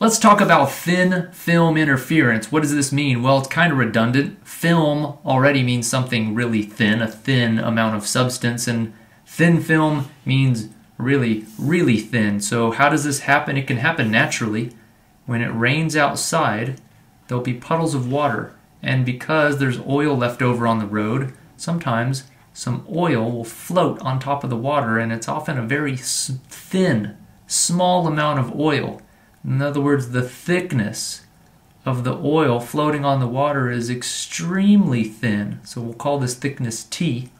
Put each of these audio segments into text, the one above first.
Let's talk about thin film interference. What does this mean? Well, it's kind of redundant. Film already means something really thin, a thin amount of substance, and thin film means really, really thin. So how does this happen? It can happen naturally. When it rains outside, there'll be puddles of water. And because there's oil left over on the road, sometimes some oil will float on top of the water, and it's often a very thin, small amount of oil. In other words, the thickness of the oil floating on the water is extremely thin. So we'll call this thickness T.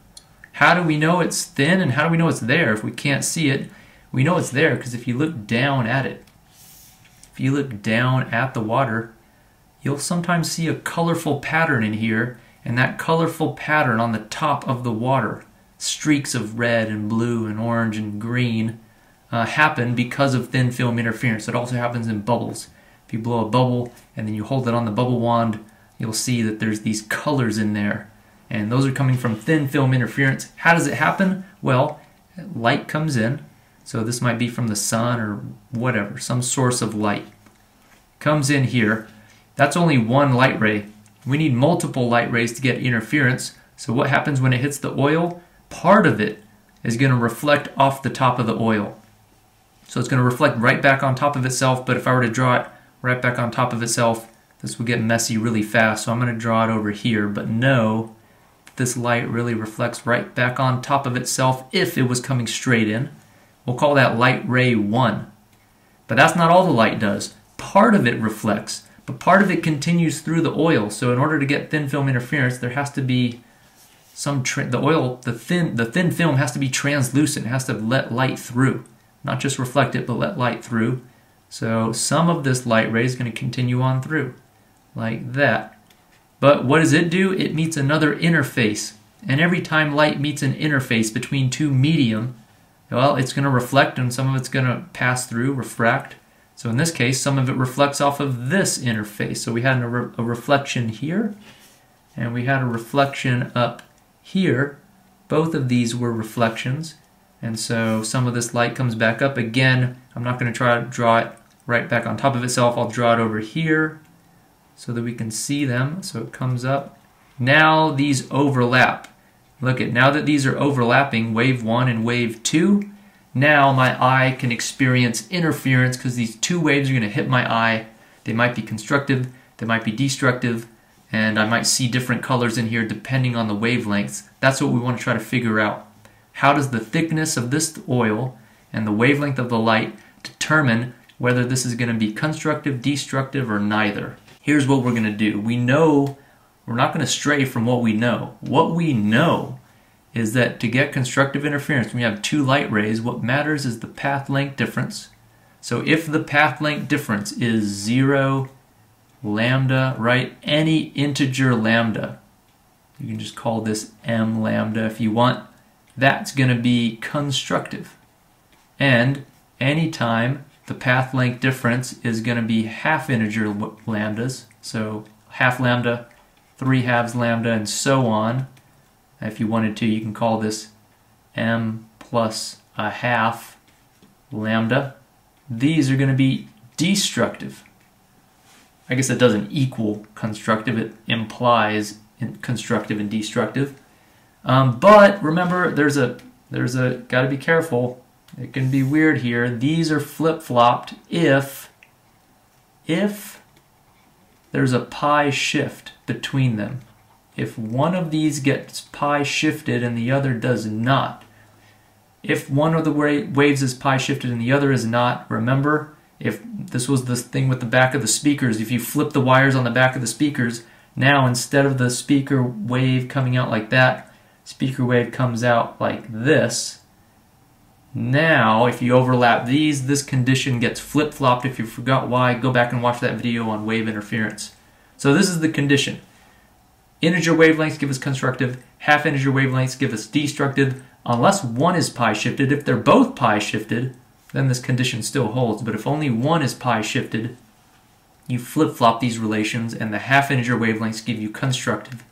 How do we know it's thin and how do we know it's there if we can't see it? We know it's there because if you look down at it, if you look down at the water, you'll sometimes see a colorful pattern in here and that colorful pattern on the top of the water, streaks of red and blue and orange and green, uh, happen because of thin film interference. It also happens in bubbles. If you blow a bubble and then you hold it on the bubble wand, you'll see that there's these colors in there. And those are coming from thin film interference. How does it happen? Well, light comes in. So this might be from the sun or whatever, some source of light. Comes in here. That's only one light ray. We need multiple light rays to get interference. So what happens when it hits the oil? Part of it is going to reflect off the top of the oil. So it's going to reflect right back on top of itself, but if I were to draw it right back on top of itself, this would get messy really fast. So I'm going to draw it over here, but know this light really reflects right back on top of itself if it was coming straight in. We'll call that light ray 1. But that's not all the light does. Part of it reflects, but part of it continues through the oil. So in order to get thin film interference, there has to be some the oil, the thin the thin film has to be translucent. It has to let light through not just reflect it, but let light through. So some of this light ray is going to continue on through, like that. But what does it do? It meets another interface. And every time light meets an interface between two medium, well, it's going to reflect and some of it's going to pass through, refract. So in this case, some of it reflects off of this interface. So we had a, re a reflection here, and we had a reflection up here. Both of these were reflections. And so some of this light comes back up. Again, I'm not going to try to draw it right back on top of itself. I'll draw it over here so that we can see them. So it comes up. Now these overlap. Look at now that these are overlapping, wave 1 and wave 2, now my eye can experience interference because these two waves are going to hit my eye. They might be constructive, they might be destructive, and I might see different colors in here depending on the wavelengths. That's what we want to try to figure out. How does the thickness of this oil and the wavelength of the light determine whether this is going to be constructive, destructive, or neither? Here's what we're going to do. We know we're not going to stray from what we know. What we know is that to get constructive interference, when you have two light rays, what matters is the path length difference. So if the path length difference is 0 lambda, right, any integer lambda, you can just call this m lambda if you want, that's going to be constructive. And anytime the path length difference is going to be half integer lambdas, so half lambda, three halves lambda, and so on. If you wanted to, you can call this m plus a half lambda. These are going to be destructive. I guess that doesn't equal constructive, it implies constructive and destructive. Um, but remember, there's a there's a got to be careful. It can be weird here. These are flip-flopped if if there's a pi shift between them. If one of these gets pi shifted and the other does not. If one of the waves is pi shifted and the other is not, remember, if this was the thing with the back of the speakers, if you flip the wires on the back of the speakers, now instead of the speaker wave coming out like that, speaker wave comes out like this. Now, if you overlap these, this condition gets flip-flopped. If you forgot why, go back and watch that video on wave interference. So this is the condition. Integer wavelengths give us constructive, half integer wavelengths give us destructive, unless one is pi shifted. If they're both pi shifted, then this condition still holds. But if only one is pi shifted, you flip-flop these relations and the half integer wavelengths give you constructive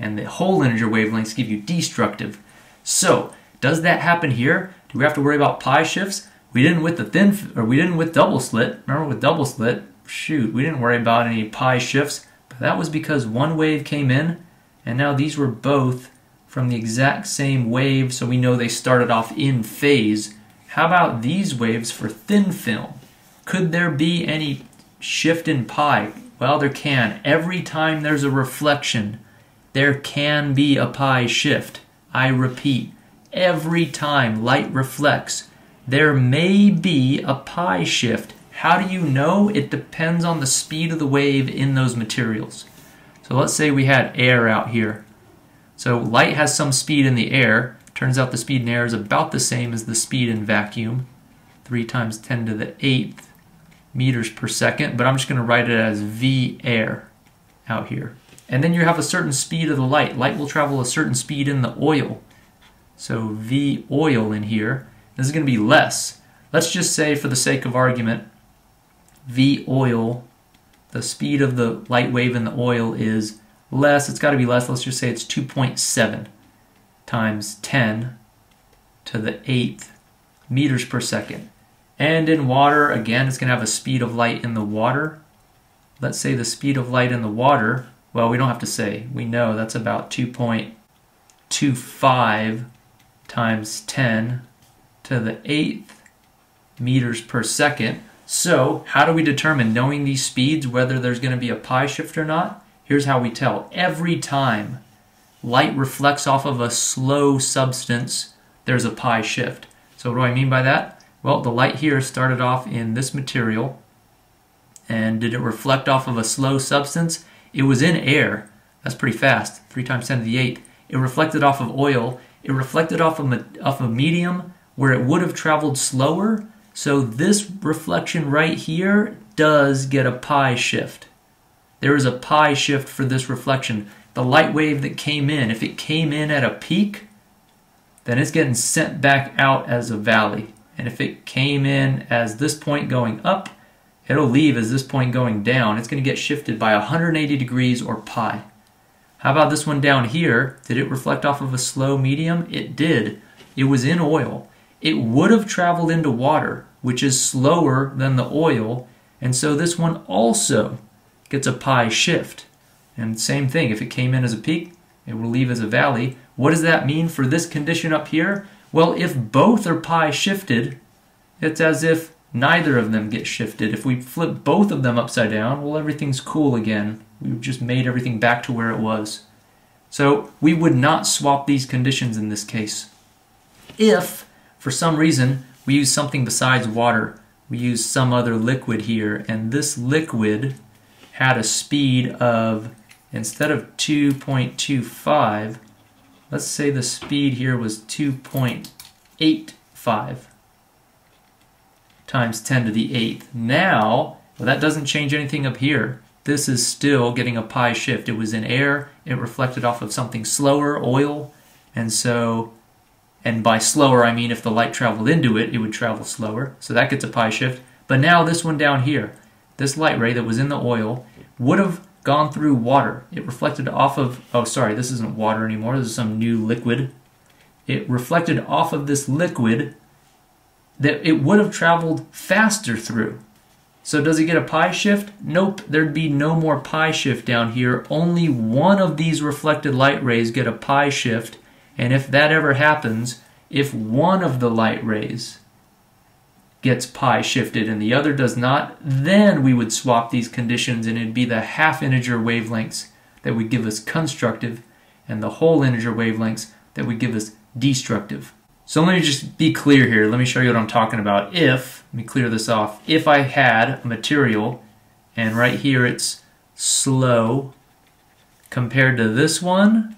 and the whole integer wavelengths give you destructive. So, does that happen here? Do we have to worry about pi shifts? We didn't with the thin, or we didn't with double slit. Remember with double slit, shoot, we didn't worry about any pi shifts, but that was because one wave came in, and now these were both from the exact same wave, so we know they started off in phase. How about these waves for thin film? Could there be any shift in pi? Well, there can. Every time there's a reflection, there can be a pi shift. I repeat, every time light reflects, there may be a pi shift. How do you know? It depends on the speed of the wave in those materials. So let's say we had air out here. So light has some speed in the air. Turns out the speed in air is about the same as the speed in vacuum. 3 times 10 to the 8th meters per second, but I'm just going to write it as V air out here. And then you have a certain speed of the light. Light will travel a certain speed in the oil. So V oil in here. This is going to be less. Let's just say, for the sake of argument, V oil, the speed of the light wave in the oil is less. It's got to be less. Let's just say it's 2.7 times 10 to the 8th meters per second. And in water, again, it's going to have a speed of light in the water. Let's say the speed of light in the water, well, we don't have to say. We know that's about 2.25 times 10 to the 8th meters per second. So, how do we determine, knowing these speeds, whether there's going to be a pi shift or not? Here's how we tell. Every time light reflects off of a slow substance, there's a pi shift. So, what do I mean by that? Well, the light here started off in this material. And did it reflect off of a slow substance? It was in air. That's pretty fast. 3 times 10 to the 8th. It reflected off of oil. It reflected off of, a, off of medium where it would have traveled slower. So this reflection right here does get a pi shift. There is a pi shift for this reflection. The light wave that came in, if it came in at a peak, then it's getting sent back out as a valley. And if it came in as this point going up, it'll leave as this point going down. It's going to get shifted by 180 degrees or pi. How about this one down here? Did it reflect off of a slow medium? It did. It was in oil. It would have traveled into water, which is slower than the oil, and so this one also gets a pi shift. And same thing, if it came in as a peak, it will leave as a valley. What does that mean for this condition up here? Well, if both are pi shifted, it's as if neither of them get shifted. If we flip both of them upside down, well, everything's cool again. We've just made everything back to where it was. So we would not swap these conditions in this case. If, for some reason, we use something besides water, we use some other liquid here, and this liquid had a speed of, instead of 2.25, Let's say the speed here was 2.85 times 10 to the 8th. Now, well, that doesn't change anything up here. This is still getting a pi shift. It was in air, it reflected off of something slower, oil, and so, and by slower I mean if the light traveled into it, it would travel slower. So that gets a pi shift. But now this one down here, this light ray that was in the oil, would have gone through water. It reflected off of, oh, sorry, this isn't water anymore. This is some new liquid. It reflected off of this liquid that it would have traveled faster through. So does it get a pi shift? Nope, there'd be no more pi shift down here. Only one of these reflected light rays get a pi shift. And if that ever happens, if one of the light rays gets pi shifted and the other does not, then we would swap these conditions and it'd be the half integer wavelengths that would give us constructive and the whole integer wavelengths that would give us destructive. So let me just be clear here. Let me show you what I'm talking about. If, let me clear this off, if I had a material and right here it's slow compared to this one,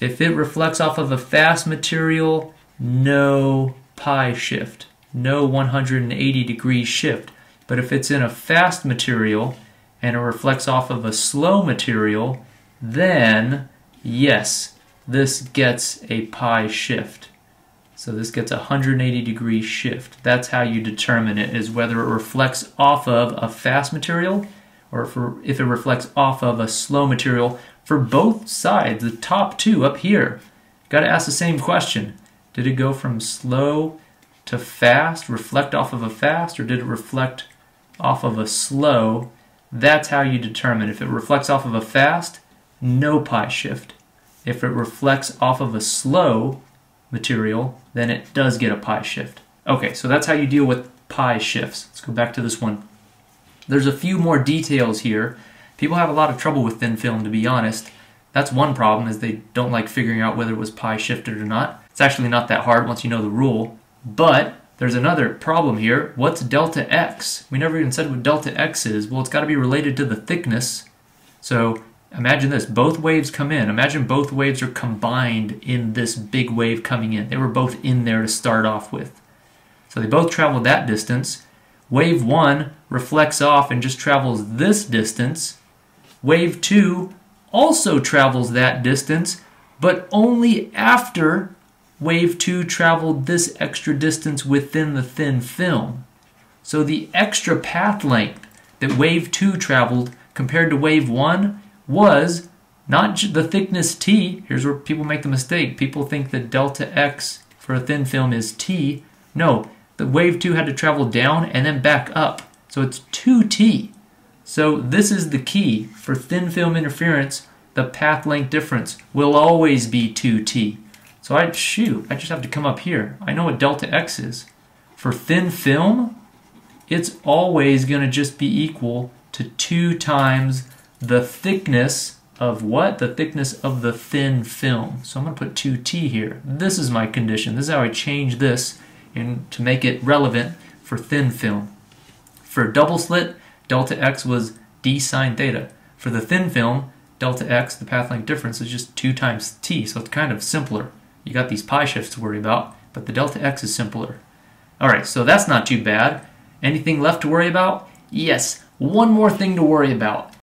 if it reflects off of a fast material, no pi shift no 180 degree shift. But if it's in a fast material and it reflects off of a slow material, then yes, this gets a pi shift. So this gets a 180 degree shift. That's how you determine it, is whether it reflects off of a fast material or if it reflects off of a slow material. For both sides, the top two up here, got to ask the same question. Did it go from slow to fast, reflect off of a fast, or did it reflect off of a slow? That's how you determine. If it reflects off of a fast, no pi shift. If it reflects off of a slow material, then it does get a pi shift. Okay, so that's how you deal with pi shifts. Let's go back to this one. There's a few more details here. People have a lot of trouble with thin film, to be honest. That's one problem, is they don't like figuring out whether it was pi shifted or not. It's actually not that hard once you know the rule. But there's another problem here. What's delta x? We never even said what delta x is. Well, it's got to be related to the thickness. So imagine this. Both waves come in. Imagine both waves are combined in this big wave coming in. They were both in there to start off with. So they both traveled that distance. Wave 1 reflects off and just travels this distance. Wave 2 also travels that distance, but only after wave 2 traveled this extra distance within the thin film. So the extra path length that wave 2 traveled compared to wave 1 was not the thickness t. Here's where people make the mistake. People think that delta x for a thin film is t. No, the wave 2 had to travel down and then back up. So it's 2t. So this is the key. For thin film interference, the path length difference will always be 2t. So I shoot, I just have to come up here. I know what delta x is. For thin film, it's always going to just be equal to 2 times the thickness of what? The thickness of the thin film. So I'm going to put 2t here. This is my condition. This is how I change this in, to make it relevant for thin film. For double slit, delta x was d sine theta. For the thin film, delta x, the path length difference, is just 2 times t, so it's kind of simpler. You got these pi shifts to worry about, but the delta x is simpler. Alright, so that's not too bad. Anything left to worry about? Yes, one more thing to worry about.